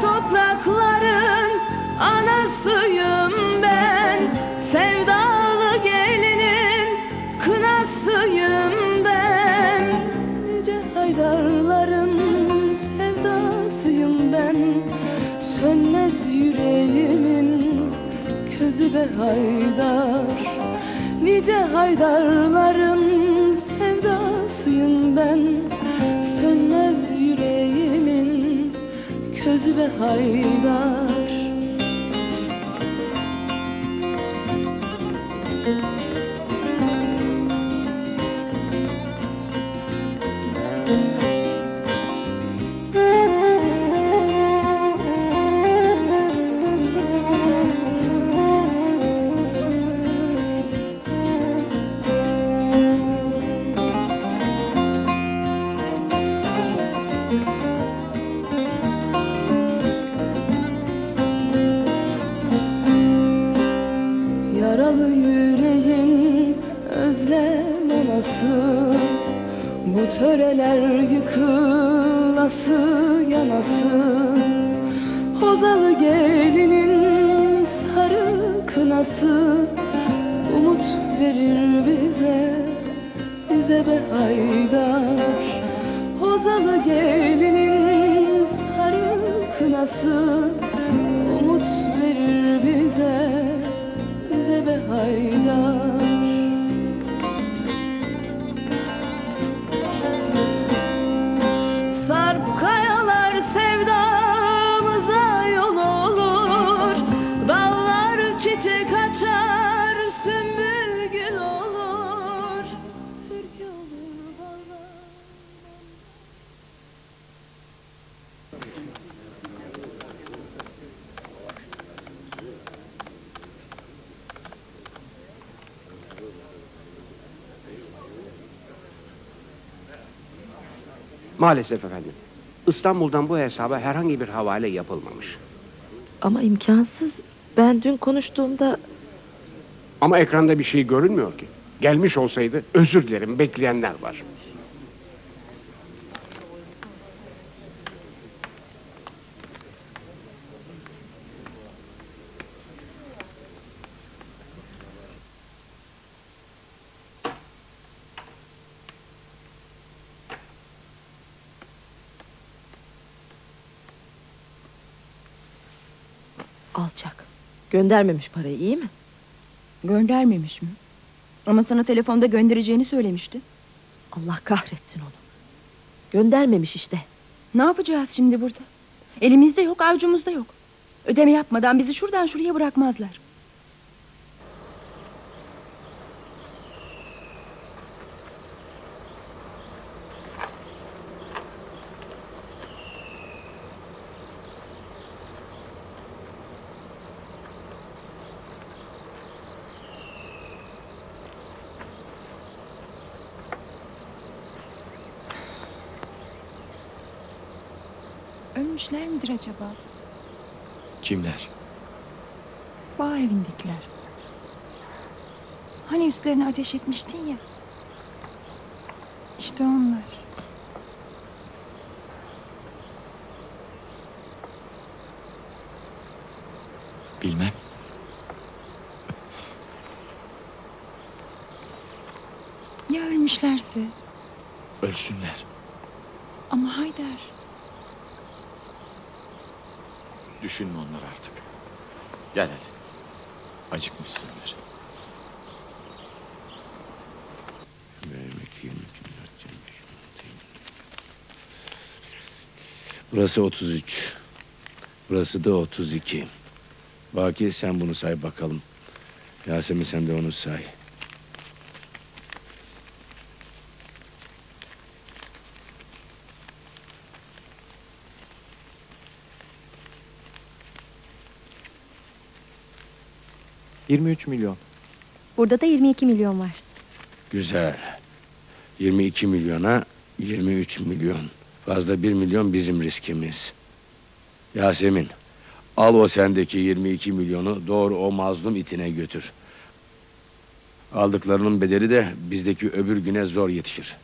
toprakların anasıyım ben. Sevdalı gelinin kınasıyım ben. Nice haydarların sevdasıyım ben. Sönmez yüreğimin közü be haydar. Nice haydarların be haydar Bu töreler yıkılası yanası. Hozalı gelinin sarı kınası. Umut verir bize, bize be haydar. Hozalı gelinin sarı kınası. Umut verir bize, bize be haydar Maalesef efendim. İstanbul'dan bu hesaba herhangi bir havale yapılmamış. Ama imkansız. Ben dün konuştuğumda Ama ekranda bir şey görünmüyor ki. Gelmiş olsaydı özür dilerim bekleyenler var. Göndermemiş parayı iyi mi? Göndermemiş mi? Ama sana telefonda göndereceğini söylemişti. Allah kahretsin onu. Göndermemiş işte. Ne yapacağız şimdi burada? Elimizde yok, avucumuzda yok. Ödeme yapmadan bizi şuradan şuraya bırakmazlar. Ölmüşler midir acaba? Kimler? Bağ evindekiler. Hani üstlerine ateş etmiştin ya. İşte onlar. Bilmem. Ya ölmüşlerse? Ölsünler. Ama Haydar. Düşünme onları artık. Gel hadi. Acıkmışsındır. Burası 33. Burası da 32. Baki sen bunu say bakalım. Yasemin sen de onu say. 23 milyon. Burada da 22 milyon var. Güzel. 22 milyona 23 milyon. Fazla 1 milyon bizim riskimiz. Yasemin, al o sendeki 22 milyonu doğru o mazlum itine götür. Aldıklarının bedeli de bizdeki öbür güne zor yetişir.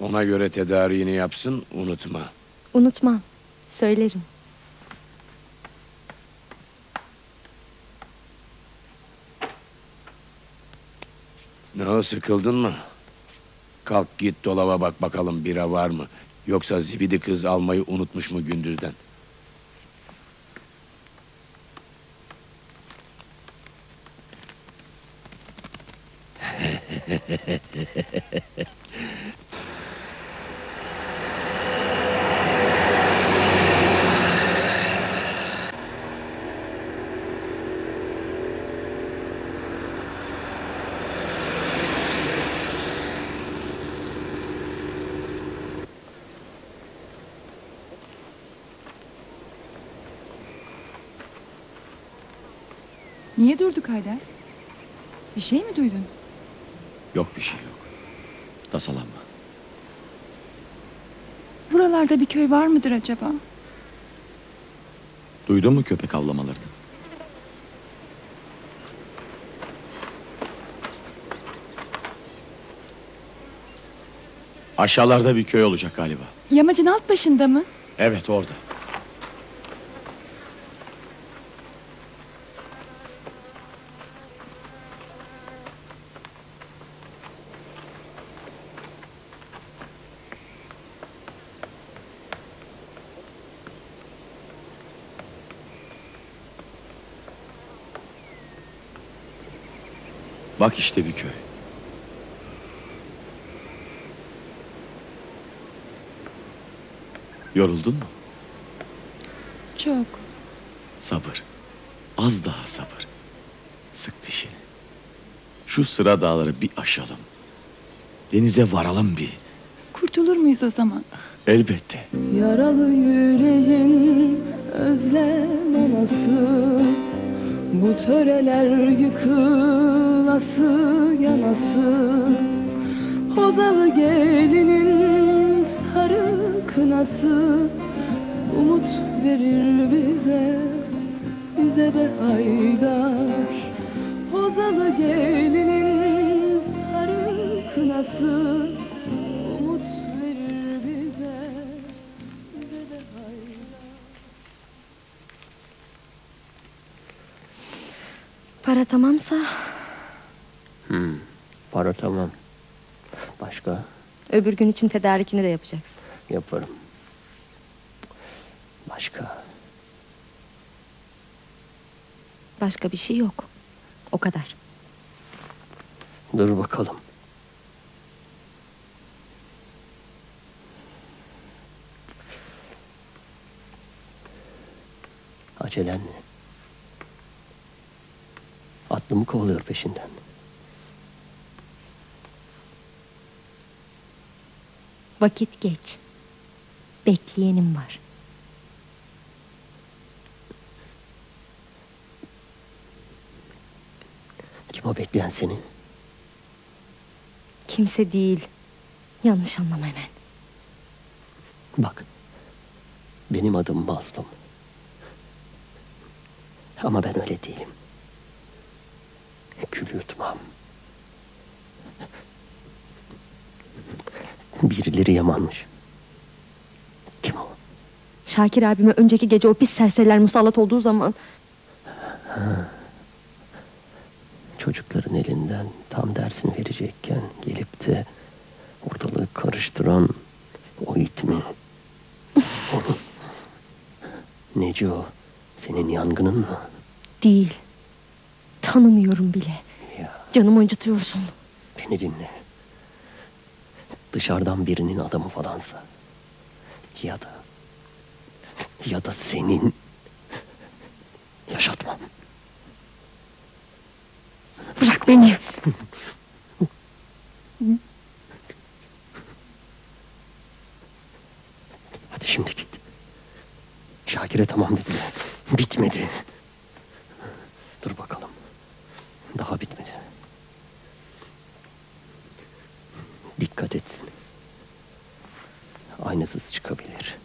Ona göre tedariğini yapsın, unutma. Unutmam. Söylerim. Ne o sıkıldın mı? Kalk git dolaba bak bakalım bira var mı? Yoksa zibidi kız almayı unutmuş mu gündüzden? Niye durduk Haydar? Bir şey mi duydun? Yok bir şey yok. Tasalanma. Buralarda bir köy var mıdır acaba? Duydun mu köpek avlamalarını? Aşağılarda bir köy olacak galiba. Yamacın alt başında mı? Evet orada. Bak işte bir köy. Yoruldun mu? Çok. Sabır. Az daha sabır. Sık dişini. Şu sıra dağları bir aşalım. Denize varalım bir. Kurtulur muyuz o zaman? Elbette. Yaralı yüreğin özlem anası Bu töreler yıkılası yanası. Hozalı gelinin sarı kınası. Umut verir bize, bize de haydar. Hozalı gelinin sarı kınası. Para tamamsa para tamam. Başka öbür gün için tedarikini de yapacaksın. yaparım. Başka. Başka bir şey yok. O kadar. Dur bakalım. Acelen ne? Atlı mı kovalıyor peşinden? Vakit geç. Bekleyenim var. Kim o bekleyen seni? Kimse değil. Yanlış anlama hemen. Bak. Benim adım Mazlum. Ama ben öyle değilim. Kül yutmam. Birileri yamanmış. Kim o? Şakir abime önceki gece o pis serseriler musallat olduğu zaman Çocukların elinden tam dersini verecekken gelip de ortalığı karıştıran o it mi? Neci o? Senin yangının mı? değil. Tanımıyorum bile. Ya Canımı acıtıyorsun. beni dinle. Dışarıdan birinin adamı falansa. Ya da... Ya da senin... Yaşatmam. Bırak beni. Hadi şimdi git. Şakir'e tamam dediler. Bitmedi. Dur bakalım. Daha bitmedi. Dikkat etsin. Aynasız çıkabilir.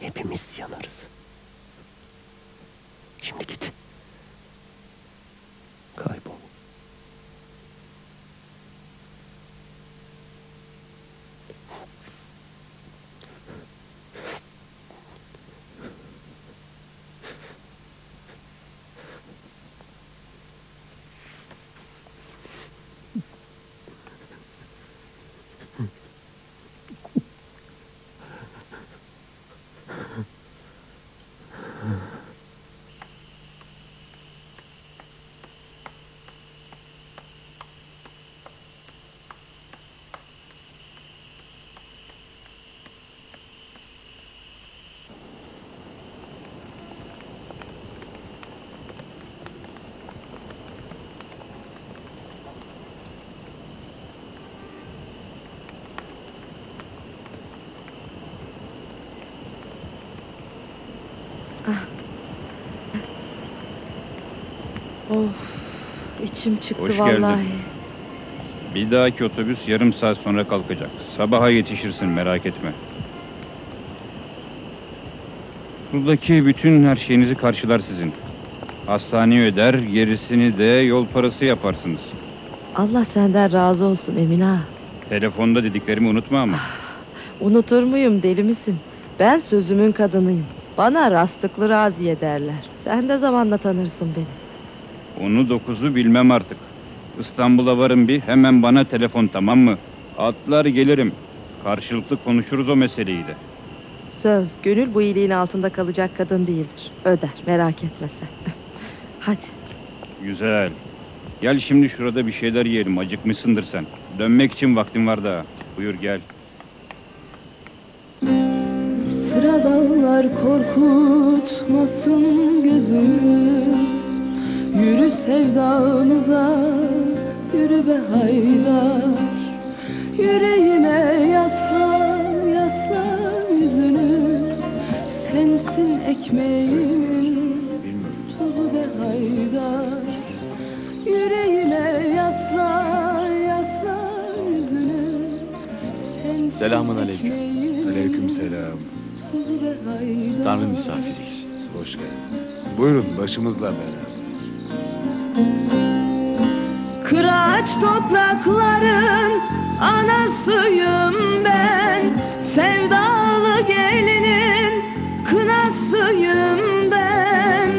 Hepimiz yanarız. Şimdi git. Of içim çıktı Hoş vallahi. geldin. Bir dahaki otobüs yarım saat sonra kalkacak. Sabaha yetişirsin merak etme. Buradaki bütün her şeyinizi karşılar sizin. Hastaneye öder, gerisini de yol parası yaparsınız. Allah senden razı olsun Emine ağa. Telefonda dediklerimi unutma ama. Unutur muyum deli misin? Ben sözümün kadınıyım. Bana rastlıklı raziye derler. Sen de zamanla tanırsın beni. Onu dokuzu bilmem artık. İstanbul'a varın bir hemen bana telefon tamam mı? Atlar gelirim. Karşılıklı konuşuruz o meseleyi de. Söz, gönül bu iyiliğin altında kalacak kadın değildir. Öder, merak etme sen. Hadi. Güzel. Gel şimdi şurada bir şeyler yiyelim. Acıkmışsındır sen. Dönmek için vaktin var daha. Buyur gel. Sıra dağlar korkutmasın gözümü Yürü sevdamıza yürü be haydar Yüreğime yasla yasla yüzünü Sensin ekmeğimin tuzu be haydar Yüreğime yasla yasla yüzünü Sensin Selamun aleyküm. be haydar Tanrı misafiriyiz. Hoş geldiniz. Buyurun başımızla beraber. Kıraç toprakların anasıyım ben. Sevdalı gelinin kınasıyım ben.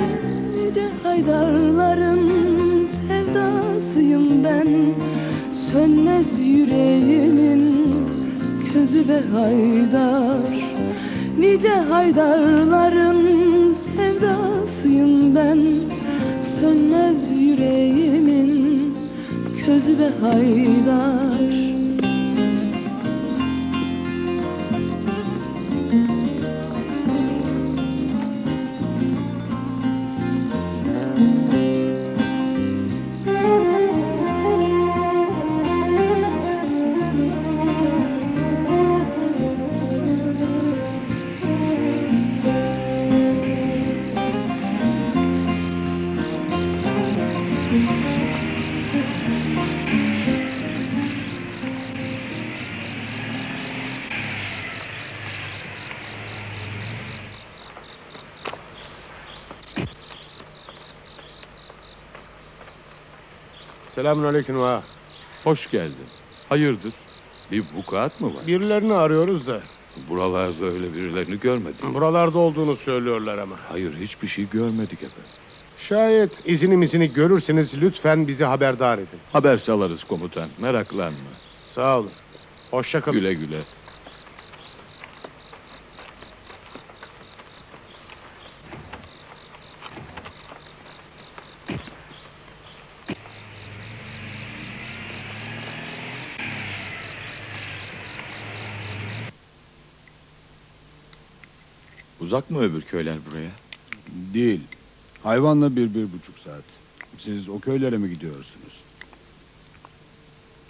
Nice haydarların sevdasıyım ben. Sönmez yüreğimin közü be haydar. Nice haydarların közü be Selamünaleyküm ağa. Hoş geldin. Hayırdır? Bir vukuat mı var? Birilerini arıyoruz da. Buralarda öyle birilerini görmedik. Buralarda olduğunu söylüyorlar ama. Hayır hiçbir şey görmedik efendim. Şayet izinimizini görürseniz lütfen bizi haberdar edin. Haber salarız komutan. Meraklanma. Sağ olun. Hoşça kalın. Güle güle. Uzak mı öbür köyler buraya? Değil. Hayvanla bir, bir buçuk saat. Siz o köylere mi gidiyorsunuz?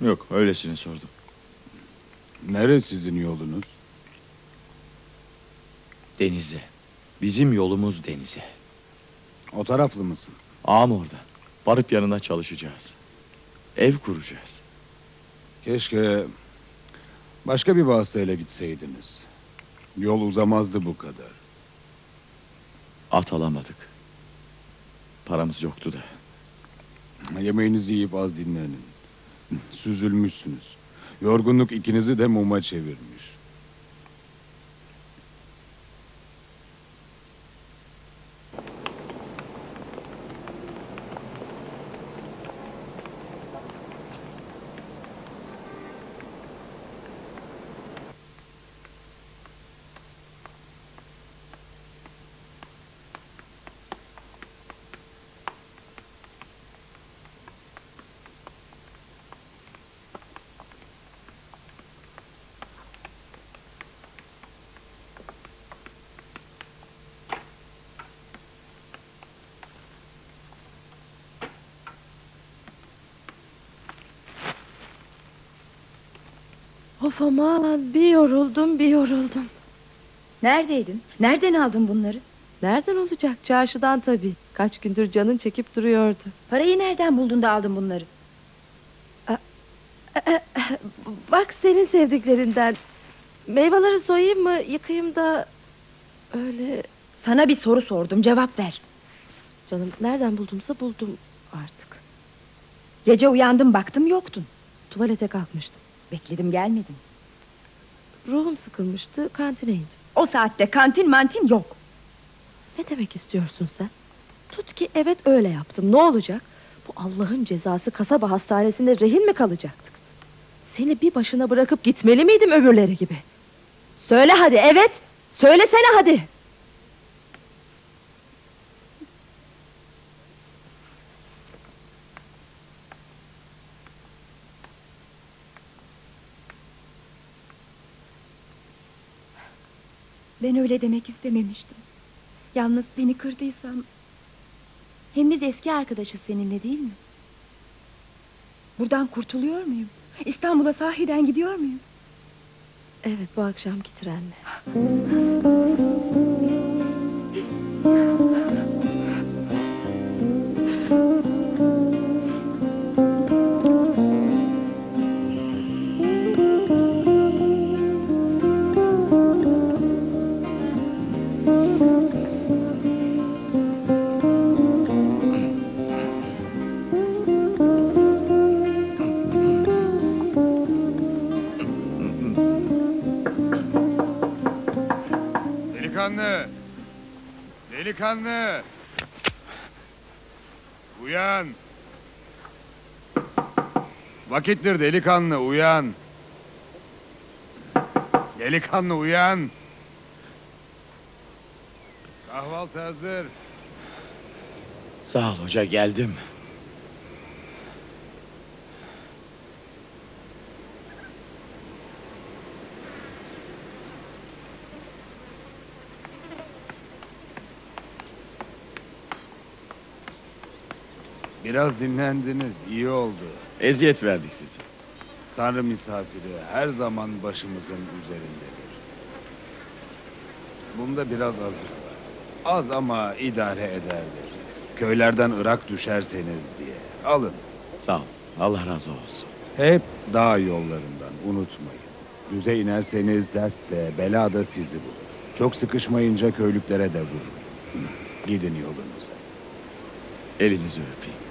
Yok öylesine sordum. Nere sizin yolunuz? Denize. Bizim yolumuz denize. O taraflı mısın? Ağam orada. Varıp yanına çalışacağız. Ev kuracağız. Keşke başka bir vasıtayla gitseydiniz. Yol uzamazdı bu kadar. At alamadık. Paramız yoktu da. Yemeğinizi yiyip az dinlenin. Süzülmüşsünüz. Yorgunluk ikinizi de muma çevirmiş. Of aman bir yoruldum bir yoruldum. Neredeydin? Nereden aldın bunları? Nereden olacak? Çarşıdan tabii. Kaç gündür canın çekip duruyordu. Parayı nereden buldun da aldın bunları? Bak senin sevdiklerinden. Meyveleri soyayım mı yıkayayım da öyle Sana bir soru sordum cevap ver. canım nereden buldumsa buldum artık. Gece uyandım baktım yoktun. Tuvalete kalkmıştım. Bekledim gelmedin. Ruhum sıkılmıştı kantine indim. O saatte kantin mantin yok. Ne demek istiyorsun sen? Tut ki evet öyle yaptım. Ne olacak? Bu Allah'ın cezası kasaba hastanesinde rehin mi kalacaktık? Seni bir başına bırakıp gitmeli miydim öbürleri gibi? Söyle hadi evet. Söylesene hadi. Ben öyle demek istememiştim. Yalnız seni kırdıysam... Hem biz eski arkadaşız seninle değil mi? Buradan kurtuluyor muyum? İstanbul'a sahiden gidiyor muyuz? Evet bu akşamki trenle. Delikanlı! Uyan! Vakittir delikanlı uyan! Delikanlı uyan! Kahvaltı hazır. Sağ ol hoca geldim. Biraz dinlendiniz, iyi oldu. Eziyet verdik size. Tanrı misafiri her zaman başımızın üzerindedir. Bunda biraz azık var. Az ama idare ederdir. Köylerden ırak düşerseniz diye. Alın. Sağ ol. Allah razı olsun. Hep dağ yollarından unutmayın. Düze inerseniz dert de bela da sizi bulur. Çok sıkışmayınca köylüklere de vurun. Gidin yolunuza. Elinizi öpeyim.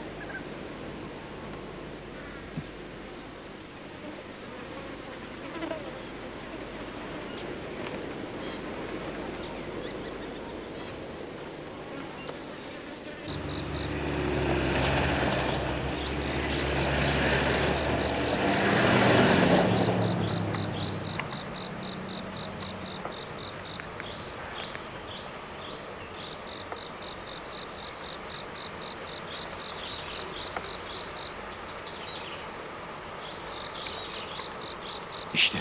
İşte.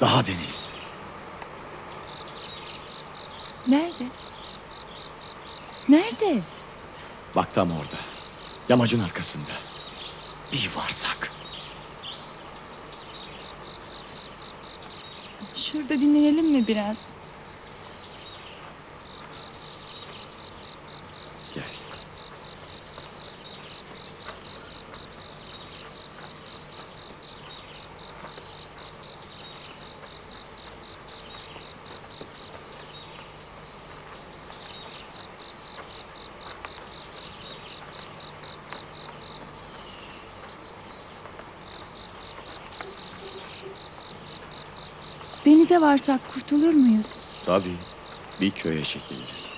Daha deniz. Nerede? Nerede? Bak tam orada. Yamacın arkasında. Bir varsak. Şurada dinlenelim mi biraz? Gel. Denize varsak kurtulur muyuz? Tabii. Bir köye çekiliriz.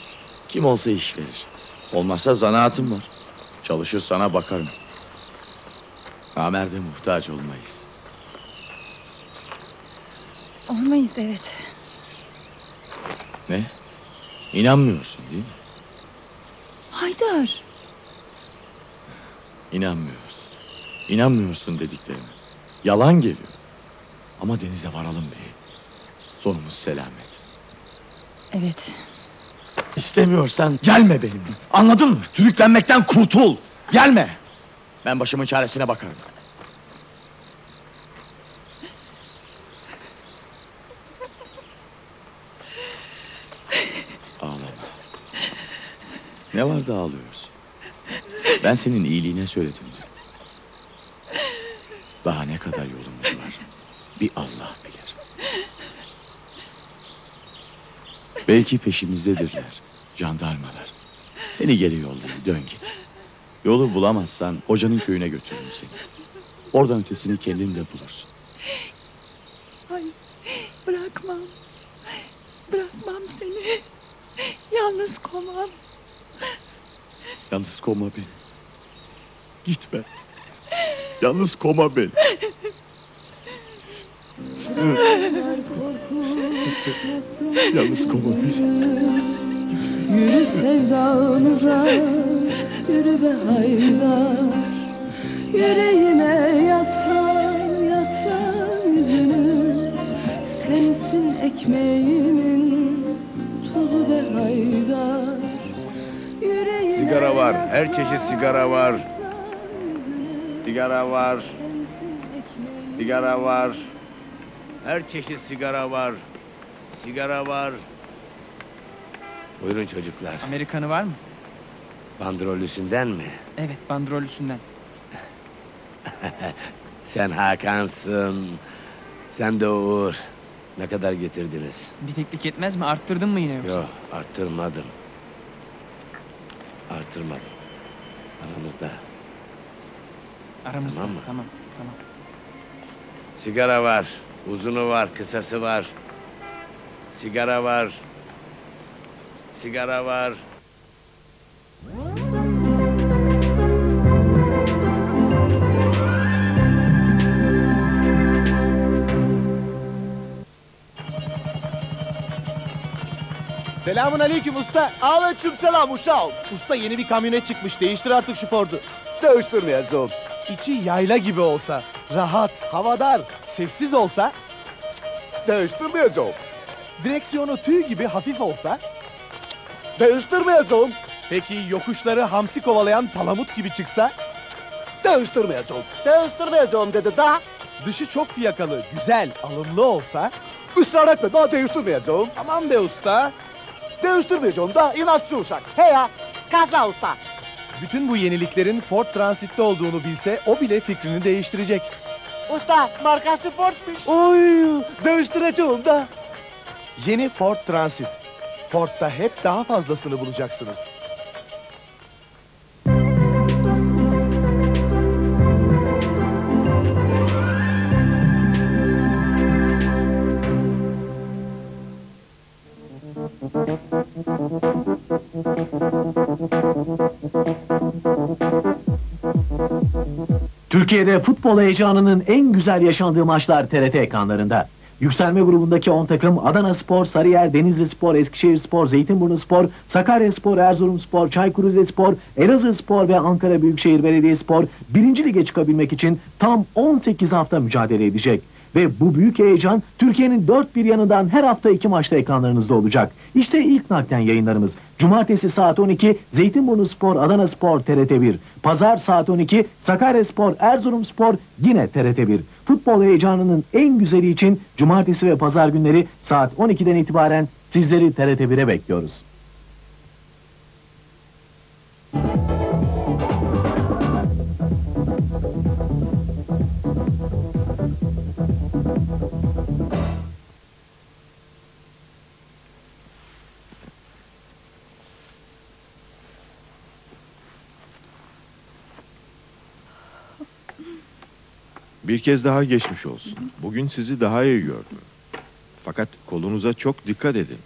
Kim olsa iş verir. Olmazsa zanaatım var. Çalışır sana bakarım. Namerde muhtaç olmayız. Olmayız evet. Ne? İnanmıyorsun değil mi? Haydar. İnanmıyorsun. İnanmıyorsun dediklerime. Yalan geliyor. Ama denize varalım bey. Sonumuz selamet. Evet. İstemiyorsan gelme benimle. Anladın mı? Sürüklenmekten kurtul. Gelme. Ben başımın çaresine bakarım. Ağlama. Ne var da ağlıyorsun? Ben senin iyiliğine söyledim. Daha ne kadar yolumuz var? Bir Allah bilir. Belki peşimizdedirler. Jandarmalar. Seni geri yollayayım, dön git. Yolu bulamazsan hocanın köyüne götürürüm seni. Oradan ötesini kendin de bulursun. Hayır. Bırakmam. Bırakmam seni. Yalnız komam. Yalnız koma beni. Gitme. Yalnız koma beni. Yalnız koma beni. Yürü sevdamıza Yürü be haydar Yüreğime yaslan Yaslan yüzünü Sensin ekmeğimin Tuzu be haydar Yüreğime Sigara var, her çeşit sigara var. Sigara var, sigara var. Her çeşit sigara var. Sigara var. Buyurun çocuklar. Amerikanı var mı? Bandrollüsünden mi? Evet, bandrollüsünden. Sen Hakan'sın. Sen de Uğur. Ne kadar getirdiniz? Bir teklik yetmez mi? Arttırdın mı yine yoksa? Yok, arttırmadım. Arttırmadım. Aramızda. Aramızda. Tamam Tamam, mı? tamam. Sigara var. Uzunu var, kısası var. Sigara var. Sigara var. Selamun aleyküm usta. Aleyküm selam uşağım. Usta yeni bir kamyonet çıkmış. Değiştir artık şu Ford'u. Değiştirmeyeceğim. İçi yayla gibi olsa, rahat, havadar, sessiz olsa... Değiştirmeyeceğim. Direksiyonu tüy gibi hafif olsa... Değiştirmeyeceğim. Peki yokuşları hamsi kovalayan palamut gibi çıksa... Değiştirmeyeceğim. Değiştirmeyeceğim dedi da. Dışı çok fiyakalı, güzel, alımlı olsa... Israr etme daha değiştirmeyeceğim. Aman be usta. Değiştirmeyeceğim da inatçı uşak. He ya. Kazla usta. Bütün bu yeniliklerin Ford Transit'te olduğunu bilse o bile fikrini değiştirecek. Usta markası Ford'muş. Oy değiştireceğim da. Yeni Ford Transit. Ford'da hep daha fazlasını bulacaksınız. Türkiye'de futbol heyecanının en güzel yaşandığı maçlar TRT ekranlarında. Yükselme grubundaki 10 takım Adana Spor, Sarıyer, Denizli Spor, Eskişehir Spor, Zeytinburnu Spor, Sakarya Spor, Erzurum Spor, Çaykur Rizespor, Elazığ Spor ve Ankara Büyükşehir Belediyespor 1. lige çıkabilmek için tam 18 hafta mücadele edecek. Ve bu büyük heyecan Türkiye'nin dört bir yanından her hafta iki maçta ekranlarınızda olacak. İşte ilk naklen yayınlarımız. Cumartesi saat 12 Zeytinburnu Spor, Adana Spor TRT1. Pazar saat 12 Sakarya Spor, Erzurum Spor yine TRT1. Futbol heyecanının en güzeli için cumartesi ve pazar günleri saat 12'den itibaren sizleri TRT1'e bekliyoruz. Bir kez daha geçmiş olsun. Bugün sizi daha iyi gördüm. Fakat kolunuza çok dikkat edin.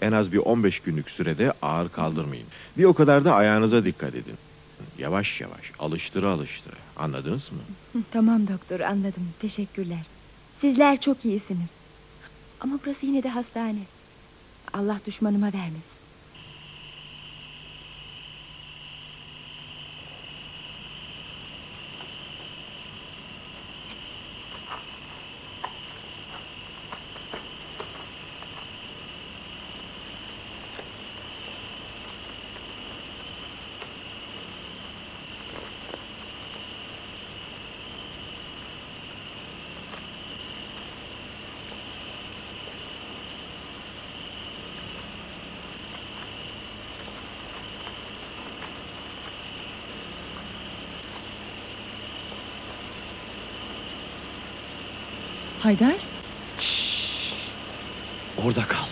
En az bir 15 günlük sürede ağır kaldırmayın. Bir o kadar da ayağınıza dikkat edin. Yavaş yavaş, alıştıra alıştıra. Anladınız mı? Tamam doktor anladım. Teşekkürler. Sizler çok iyisiniz. Ama burası yine de hastane. Allah düşmanıma vermesin. Haydar? Orada kal.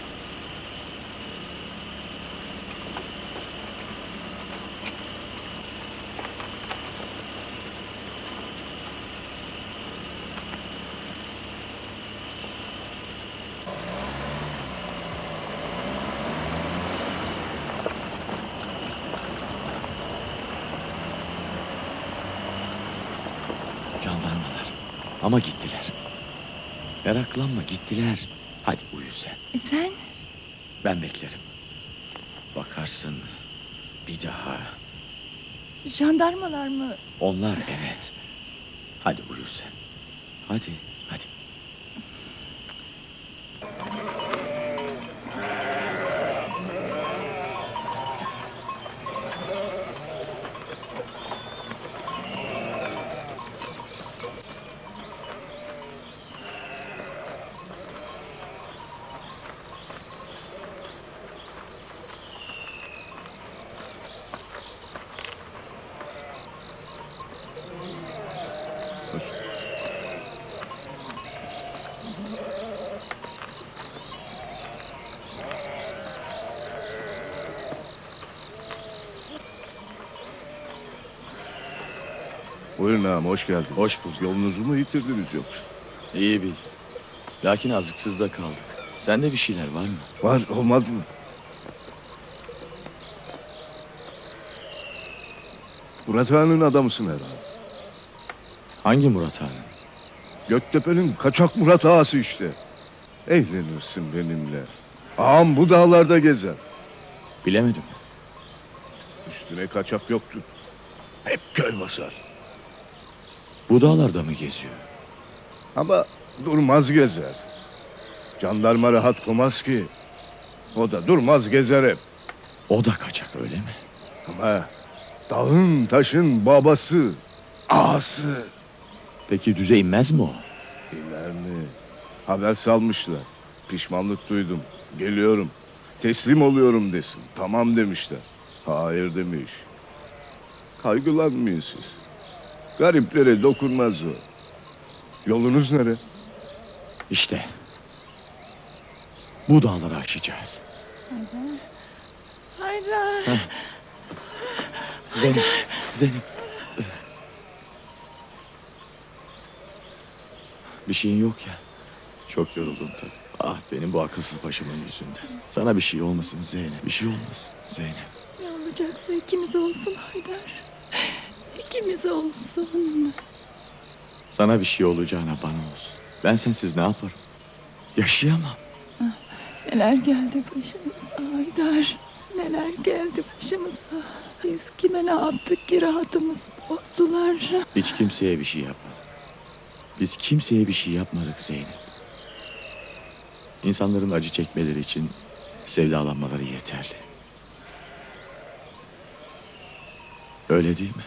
Jandarmalar. Ama gittiler. Meraklanma gittiler. Hadi uyu sen. Sen? Ben beklerim. Bakarsın bir daha. Jandarmalar mı? Onlar evet. Hadi uyu sen. Hadi, Buyurun ağam hoş geldin. Hoş bulduk. Yolunuzu mu yitirdiniz yoksa? İyi bil. Lakin azıksız da kaldık. Sende bir şeyler var mı? Var olmaz mı? Murat Ağa'nın adamısın herhalde. Hangi Murat Ağa? Göktepe'nin kaçak Murat Ağası işte. Eğlenirsin benimle. Ağam bu dağlarda gezer. Bilemedim. Üstüne kaçak yoktur. Hep köy basar. Bu dağlarda mı geziyor? Ama durmaz gezer. Jandarma rahat komaz ki. O da durmaz gezer hep. O da kaçak öyle mi? Ama dağın taşın babası, ağası. Peki düze inmez mi o? İner mi? Haber salmışlar. Pişmanlık duydum. Geliyorum. Teslim oluyorum desin. Tamam demişler. Hayır demiş. Kaygılanmayın siz. Gariplere dokunmaz o. Yolunuz nere? İşte. Bu dağları aşacağız. Haydar. Heh. Zeynep, Zeynep. Bir şeyin yok ya. Çok yoruldum tabii. Ah benim bu akılsız başımın yüzünden. Sana bir şey olmasın Zeynep. Bir şey olmasın Zeynep. Ne olacaksa ikimiz olsun Haydar. İkimiz olsun. Sana bir şey olacağına bana olsun. Ben sensiz ne yaparım? Yaşayamam. Neler geldi başımıza Haydar. Neler geldi başımıza. Biz kime ne yaptık ki rahatımız bozdular. Hiç kimseye bir şey yapmadık. Biz kimseye bir şey yapmadık Zeynep. İnsanların acı çekmeleri için sevdalanmaları yeterli. Öyle değil mi?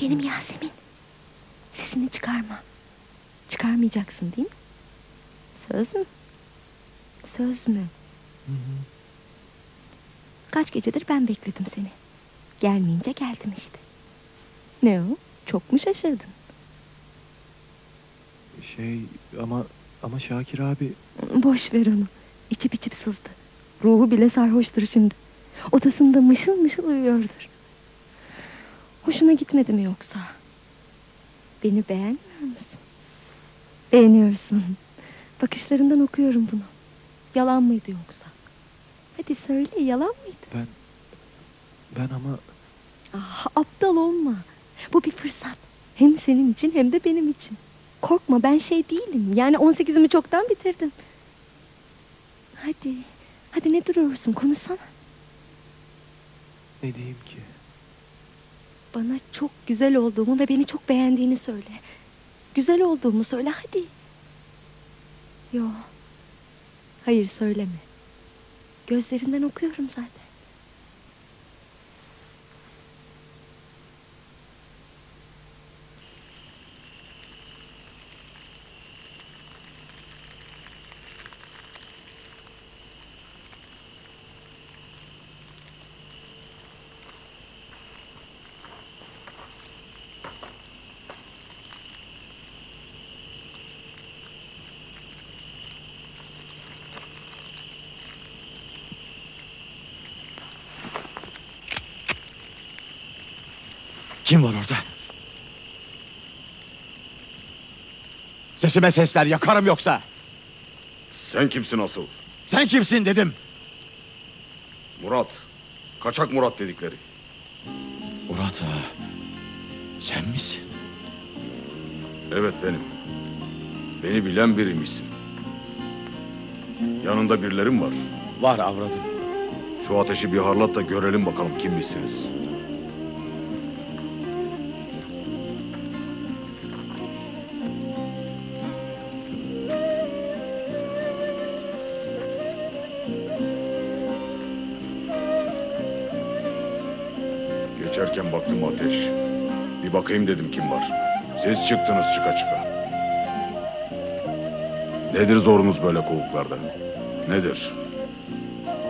Benim Yasemin. Sesini çıkarma. Çıkarmayacaksın değil mi? Söz mü? Söz mü? Kaç gecedir ben bekledim seni. Gelmeyince geldim işte. Ne o? Çok mu şaşırdın? Şey ama ama Şakir abi Boş ver onu. İçip içip sızdı. Ruhu bile sarhoştur şimdi. Odasında mışıl mışıl uyuyordur. Hoşuna gitmedi mi yoksa? Beni beğenmiyor musun? Beğeniyorsun. Bakışlarından okuyorum bunu. Yalan mıydı yoksa? Hadi söyle yalan mıydı? ben ama Ah, aptal olma. Bu bir fırsat. Hem senin için hem de benim için. Korkma ben şey değilim. Yani 18'imi çoktan bitirdim. Hadi. Hadi ne duruyorsun konuşsana. ne diyeyim ki? Bana çok güzel olduğumu ve beni çok beğendiğini söyle. Güzel olduğumu söyle hadi. Yo. Hayır söyleme. Gözlerinden okuyorum zaten. Kim var orada? Sesime sesler yakarım yoksa. Sen kimsin asıl? Sen kimsin dedim. Murat. Kaçak Murat dedikleri. Murat ağa. Sen misin? Evet benim. Beni bilen biriymişsin. Yanında birilerim var. Var avradım. Şu ateşi bir harlat da görelim bakalım kimmişsiniz. Geçerken baktım ateş. Bir bakayım dedim kim var. Siz çıktınız çıka çıka. Nedir zorunuz böyle kovuklarda? Nedir?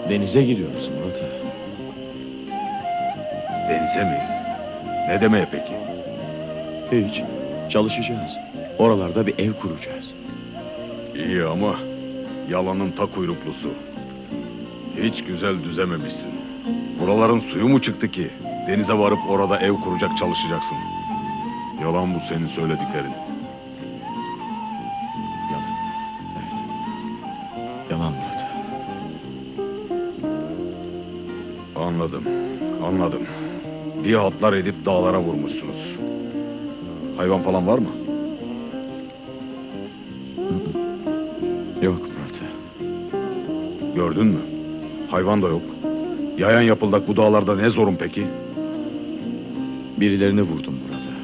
Denize gidiyoruz Murat ağa. Denize mi? Ne demeye peki? Hiç. Çalışacağız. Oralarda bir ev kuracağız. İyi ama yalanın ta kuyruklusu. Hiç güzel düzememişsin. Buraların suyu mu çıktı ki? Denize varıp orada ev kuracak çalışacaksın. Yalan bu senin söylediklerin. Yalan Murat ağa. Anladım, anladım. Bir hatlar edip dağlara vurmuşsunuz. Hayvan falan var mı? Yok Murat. Gördün mü? Hayvan da yok. Yayan yapıldak bu dağlarda ne zorun peki? Birilerini vurdum Murat ağa.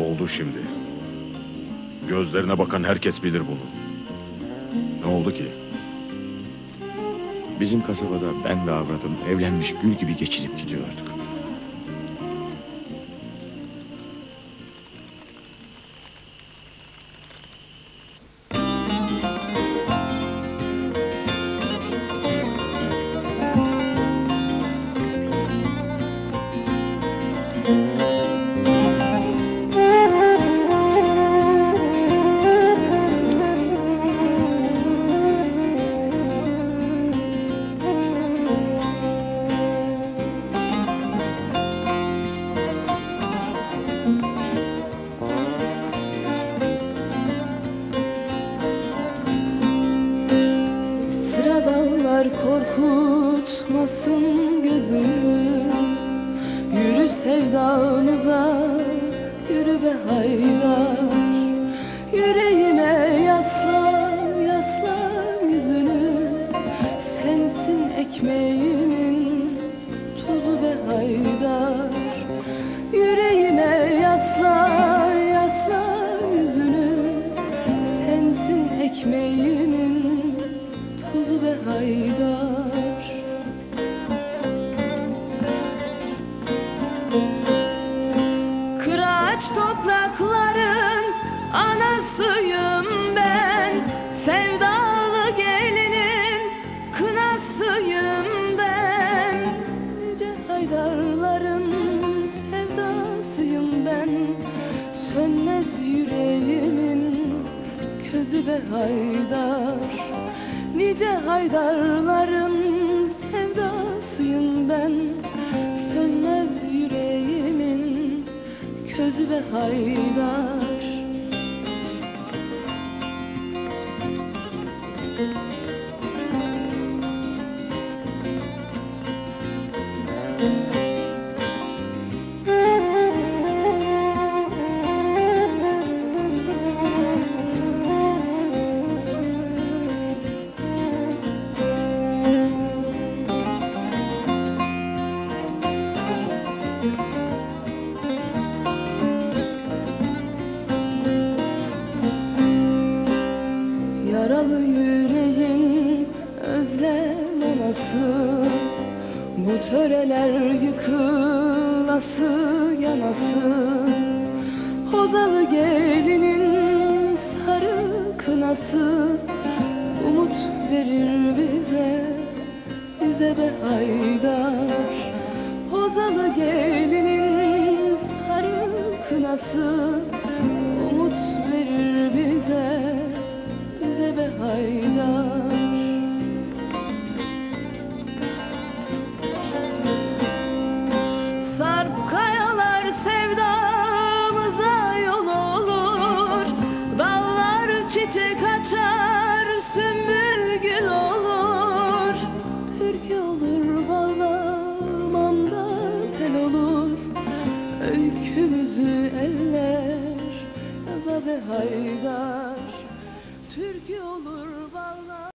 Oldu şimdi. Gözlerine bakan herkes bilir bunu. Ne oldu ki? Bizim kasabada ben ve avradım evlenmiş gül gibi geçinip gidiyorduk.